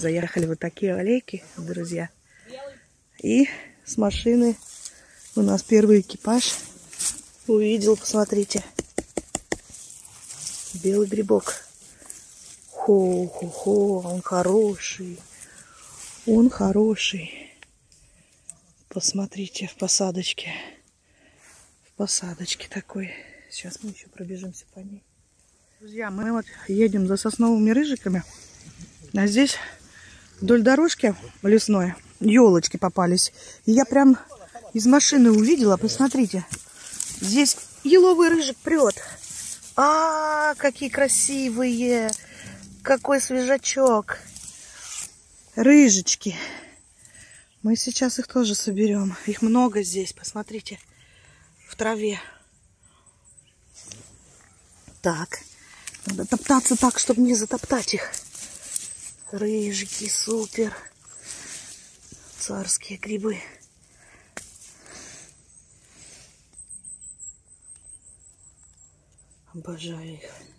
Заехали вот такие аллейки, друзья. И с машины у нас первый экипаж увидел, посмотрите. Белый грибок. Хо-хо-хо, он хороший. Он хороший. Посмотрите, в посадочке. В посадочке такой. Сейчас мы еще пробежимся по ней. Друзья, мы вот едем за сосновыми рыжиками. А здесь вдоль дорожки лесной елочки попались. И я прям из машины увидела, посмотрите. Здесь еловый рыжик прет. А, какие красивые! Какой свежачок! Рыжечки. Мы сейчас их тоже соберем. Их много здесь, посмотрите. В траве. Так. Надо топтаться так, чтобы не затоптать их. Рыжики, супер. Царские грибы. Обожаю их.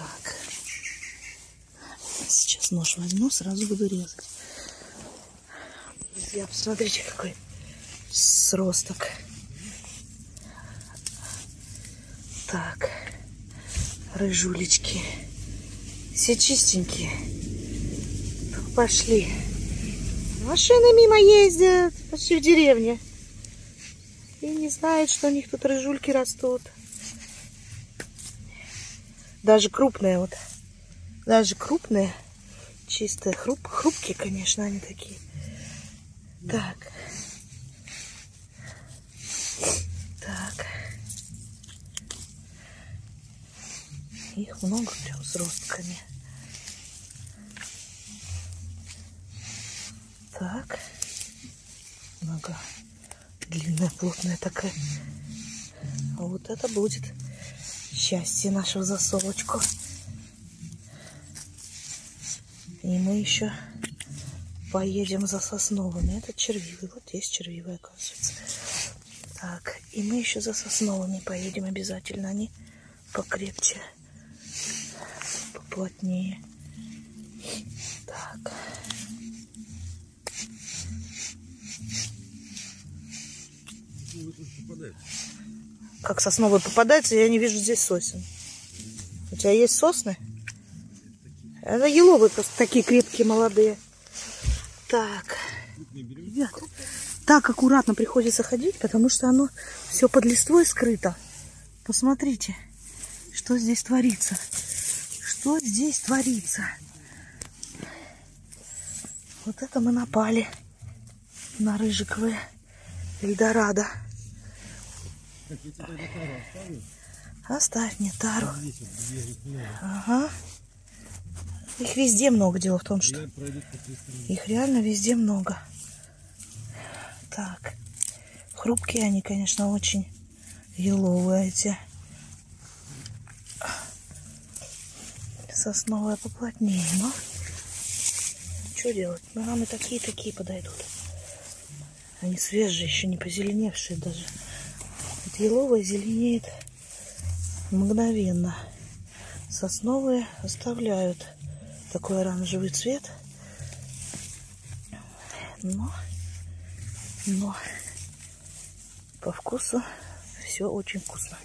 Так. Сейчас нож возьму, сразу буду резать. Друзья, посмотрите, какой сросток. Так. Рыжулечки. Все чистенькие. Пошли. Машины мимо ездят, почти в деревне. И не знают, что у них тут рыжульки растут. Даже крупные вот. Даже крупные. Чистые, хруп, хрупкие, конечно, они такие. Так. Так. Их много прям с ростками. Так. Нога длинная, плотная такая. А вот это будет счастье нашу засолочку. И мы еще поедем за сосновыми. Это червивый. Вот есть червивый, оказывается. Так, и мы еще за сосновыми поедем обязательно. Они покрепче, поплотнее. Так. Как сосновый попадается, я не вижу здесь сосен. У тебя есть сосны? Это еловые просто такие крепкие, молодые. Так. Ребят, так аккуратно приходится ходить, потому что оно все под листвой скрыто. Посмотрите, что здесь творится. Что здесь творится. Вот это мы напали на рыжиковые Эльдорадо. Оставь мне тару. Ага. Их везде много, дело в том, что их реально везде много. Так. Хрупкие они, конечно, очень еловые эти. Сосновая поплотнее, но что делать? Ну, нам и такие-такие подойдут. Они свежие, еще не позеленевшие даже. Еловая зеленеет мгновенно. Сосновые оставляют такой оранжевый цвет. Но, но по вкусу все очень вкусно.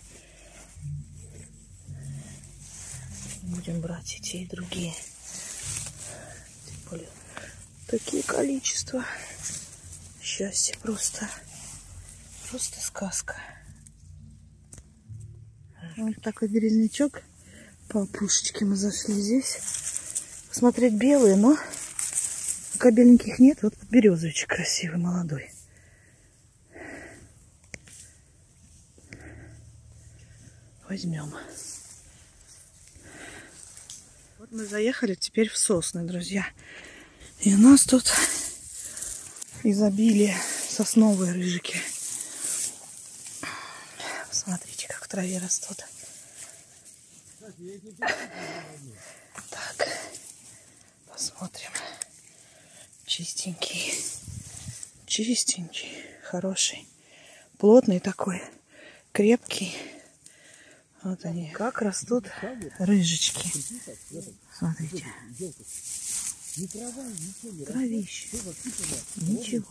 Будем брать и те, и другие. Тем более такие количества. Счастье просто. Просто сказка. Вот такой березнячок. По опушечке мы зашли здесь. Посмотреть белые, но пока беленьких нет. Вот березовичек красивый, молодой. Возьмем. Вот мы заехали теперь в сосны, друзья. И у нас тут изобилие сосновые рыжики. Смотрите, траве растут. Так, посмотрим. Чистенький. Чистенький, хороший. Плотный такой, крепкий. Вот они, как растут рыжечки. Смотрите. Травище. Ничего.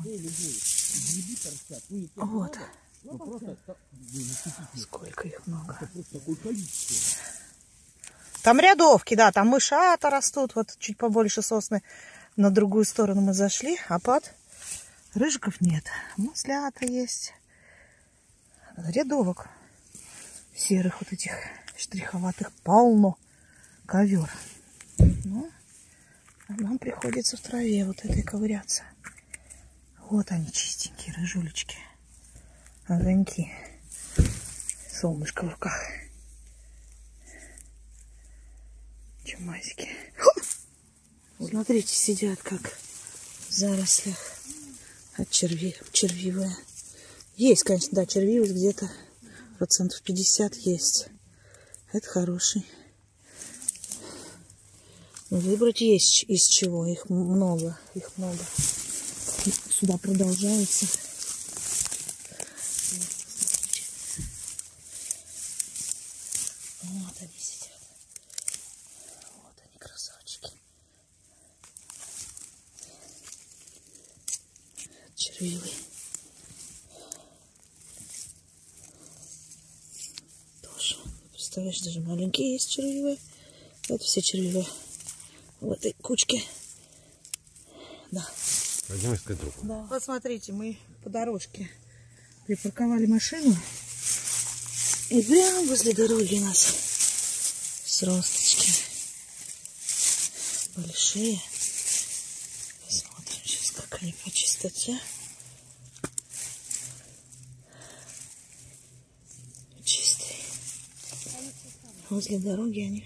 Вот. Сколько их много. Там рядовки, да, там мышата растут, вот чуть побольше сосны. На другую сторону мы зашли, а под рыжиков нет. Маслята есть. Рядовок серых вот этих штриховатых полно. Ковер. Ну, а нам приходится в траве вот этой ковыряться. Вот они чистенькие рыжулечки. Огоньки. Солнышко в руках. Чумазики. Смотрите, сидят как в зарослях. От черви, червивая. Есть, конечно, да, червивость где-то процентов 50 есть. Это хороший. Выбрать есть из чего. Их много. Их много. Сюда продолжается. Вот они сидят. Вот они, красавчики. Червивый. Тоже. Представляешь, даже маленькие есть червивые. Это все червивые в этой кучке. Да. Пойдем искать друг. Да. Вот смотрите, мы по дорожке припарковали машину. И прямо возле дороги у нас сросточки. Большие. Посмотрим сейчас, как они по чистоте. Чистые. Возле дороги они...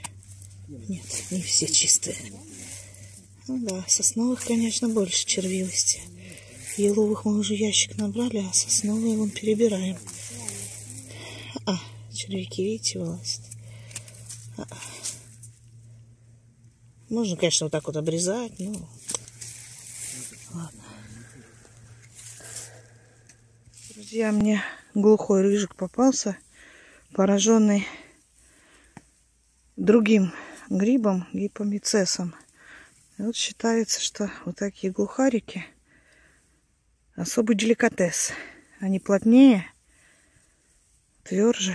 Нет, не все чистые. Ну да, сосновых, конечно, больше червивости. Еловых мы уже ящик набрали, а сосновые вон перебираем. А, червяки, видите, вылазят. А. Можно, конечно, вот так вот обрезать, но... Ладно. Друзья, мне глухой рыжик попался, пораженный другим грибом, гипомицесом. И вот считается, что вот такие глухарики особый деликатес. Они плотнее, тверже,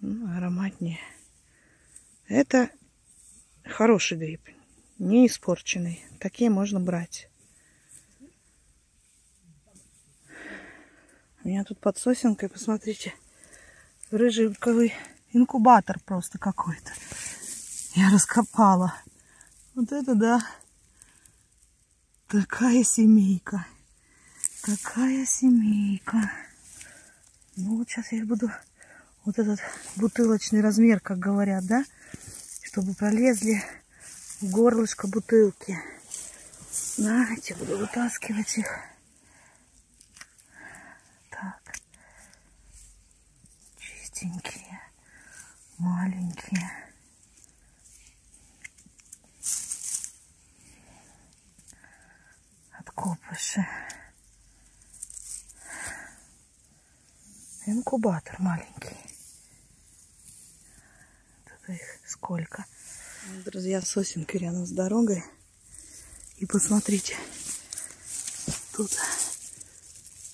ну, ароматнее. Это хороший гриб, не испорченный. Такие можно брать. У меня тут под сосенкой, посмотрите, рыжиковый инкубатор просто какой-то. Я раскопала. Вот это да. Такая семейка. Такая семейка. Ну вот сейчас я буду вот этот бутылочный размер, как говорят, да? Чтобы пролезли в горлышко бутылки. Знаете, буду вытаскивать их. Так. Чистенькие. Маленькие. Откопыши. Инкубатор маленький. Тут их сколько. Друзья, сосенка рядом с дорогой. И посмотрите. Тут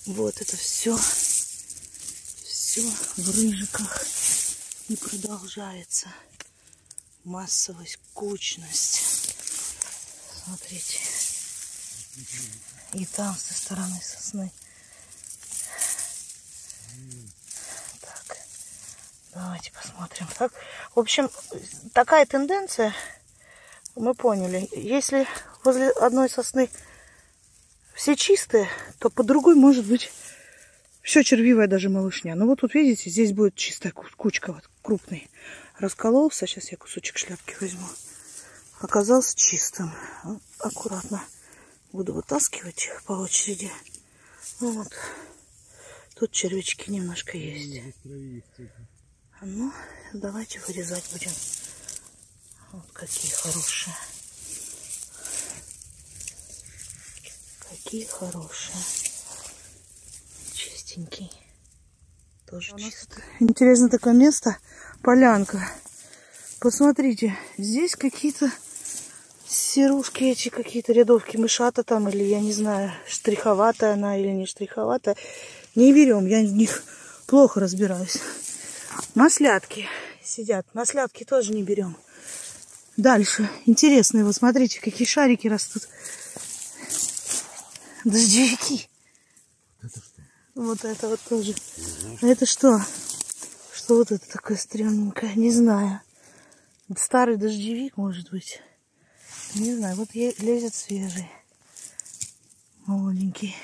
вот это все. Все в рыжиках. И продолжается массовость, кучность. Смотрите. И там со стороны сосны. Так, давайте посмотрим. Так, в общем, такая тенденция, мы поняли. Если возле одной сосны все чистые, то по другой может быть все червивая даже малышня. Ну вот тут, видите, здесь будет чистая кучка вот крупный. Раскололся. Сейчас я кусочек шляпки возьму. Оказался чистым. Аккуратно буду вытаскивать по очереди. Ну вот. Тут червячки немножко есть. Ну, давайте вырезать будем. Вот какие хорошие. Какие хорошие. Чистенький. Тоже чистый. Интересно такое место. Полянка. Посмотрите, здесь какие-то серушки эти, какие-то рядовки мышата там, или я не знаю, штриховатая она или не штриховатая. Не берем, я в них плохо разбираюсь. Маслятки сидят. Маслятки тоже не берем. Дальше. Интересно его. Смотрите, какие шарики растут. Дождевики. Вот это вот тоже. А это что? Что вот это такое стрёмненькое? Не знаю. Старый дождевик, может быть. Не знаю. Вот лезет свежий. Молоденький.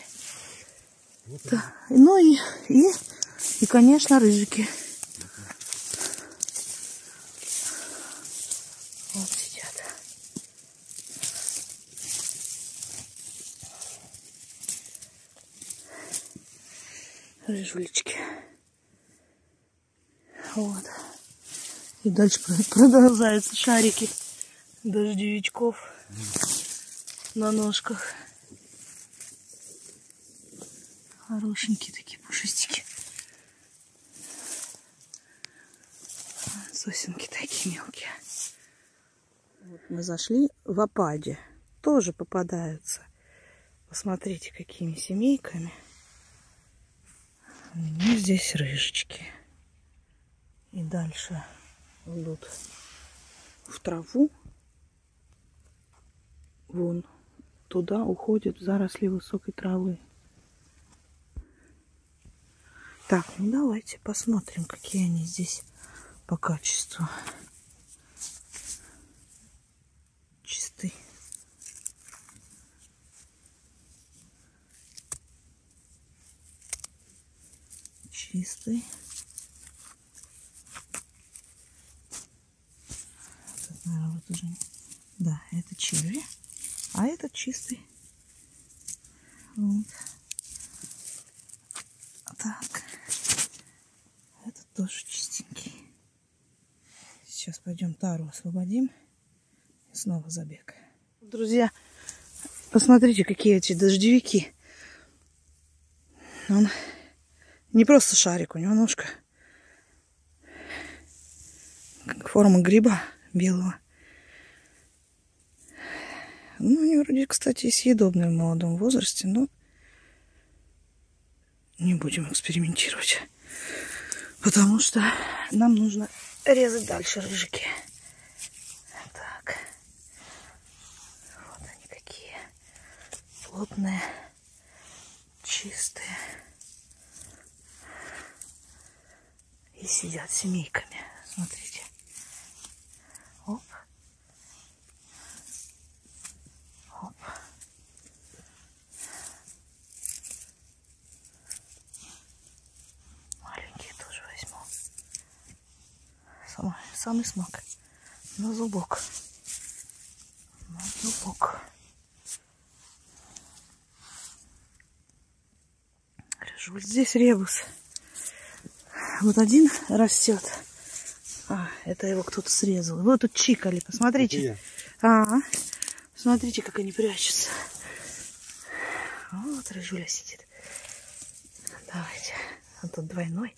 Вот да. Ну и, и, и, конечно, рыжики. Жулечки. Вот. И дальше продолжаются шарики дождевичков на ножках. Хорошенькие такие пушистики. Сосенки такие мелкие. Вот мы зашли в опаде. Тоже попадаются. Посмотрите, какими семейками. Ну, здесь рыжечки. И дальше идут в траву. Вон туда уходят заросли высокой травы. Так, ну давайте посмотрим, какие они здесь по качеству. Чистый. Чистый. Этот, наверное, вот уже... Да, это черви. А этот чистый. Вот. Так. Этот тоже чистенький. Сейчас пойдем тару освободим. И снова забег. Друзья, посмотрите, какие эти дождевики. Он не просто шарик, у него ножка. Форма гриба белого. Ну, они вроде, кстати, съедобные в молодом возрасте, но не будем экспериментировать. Потому что нам нужно резать дальше рыжики. Так. Вот они какие. Плотные, чистые. И сидят семейками. Смотрите. Оп. Оп. Маленькие тоже возьму. Самый, самый смак. На зубок. На зубок. Вот здесь ребус. Вот один растет. А, это его кто-то срезал. Вот тут чикали, посмотрите. А, -а, смотрите, как они прячутся. Вот рыжуля сидит. Давайте. Он тут двойной.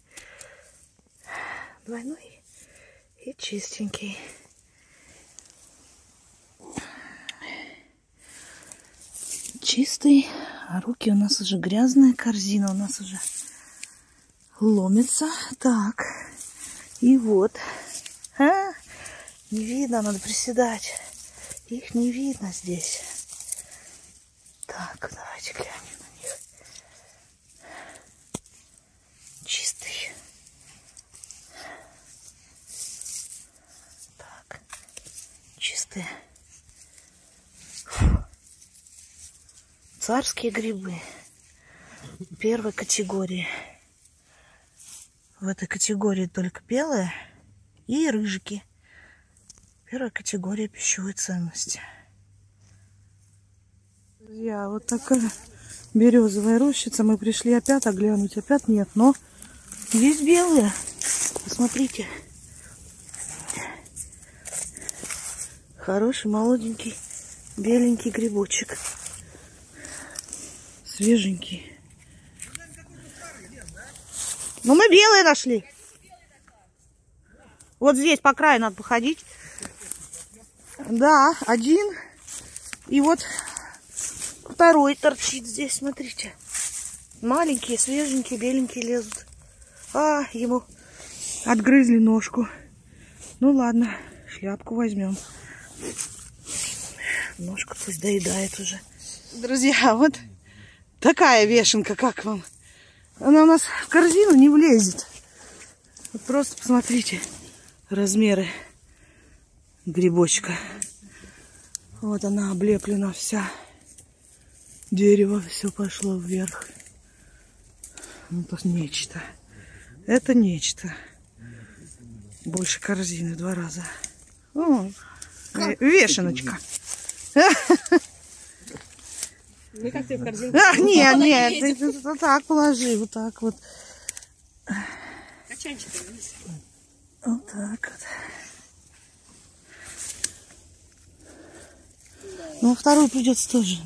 Двойной и чистенький. Чистый, а руки у нас уже грязная, корзина у нас уже ломится. Так. И вот. А? Не видно, надо приседать. Их не видно здесь. Так, давайте глянем на них. Чистый. Так. Чистые. Фу. Царские грибы. Первой категории в этой категории только белые и рыжики. Первая категория пищевой ценности. Друзья, вот такая березовая рощица. Мы пришли опять оглянуть. Опять нет, но есть белые. Посмотрите. Хороший, молоденький, беленький грибочек. Свеженький. Ну, мы белые нашли. Вот здесь по краю надо походить. Да, один. И вот второй торчит здесь, смотрите. Маленькие, свеженькие, беленькие лезут. А, ему отгрызли ножку. Ну ладно, шляпку возьмем. Ножка пусть доедает уже. Друзья, вот такая вешенка, как вам? Она у нас в корзину не влезет. Вот просто посмотрите размеры грибочка. Вот она облеплена вся. Дерево все пошло вверх. Это нечто. Это нечто. Больше корзины два раза. О, вешеночка. Ну как ты в корзинку? А, нет, нет, ты, вот так положи, вот так вот. Вот так вот. Ну, вторую придется тоже.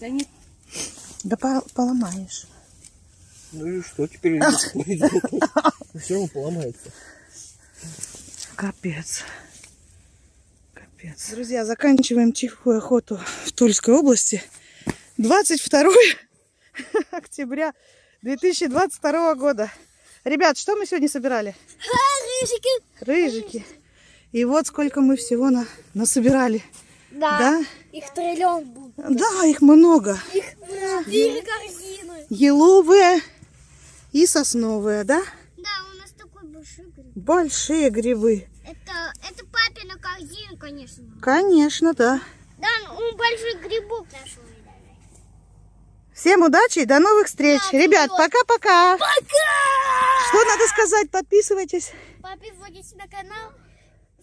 Да нет. Да по- поломаешь. Ну и что теперь? Все равно поломается. Капец. Капец. Друзья, заканчиваем тихую охоту в Тульской области. 22 октября 2022 года. Ребят, что мы сегодня собирали? Рыжики. Рыжики. И вот сколько мы всего на, насобирали. Да. Да? Их триллион был. Да, их много. Их четыре корзины. Еловые и сосновые, да? Да, у нас такой большой гриб. Большие грибы. Это, это папина корзина, конечно. Конечно, да. Да, ну большой грибок нашел. Всем удачи и до новых встреч. Да, Ребят, пока-пока. Пока! Что надо сказать? Подписывайтесь. Подписывайтесь на канал,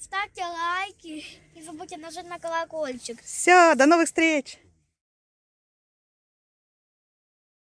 ставьте лайки. Не забудьте нажать на колокольчик. Все, до новых встреч.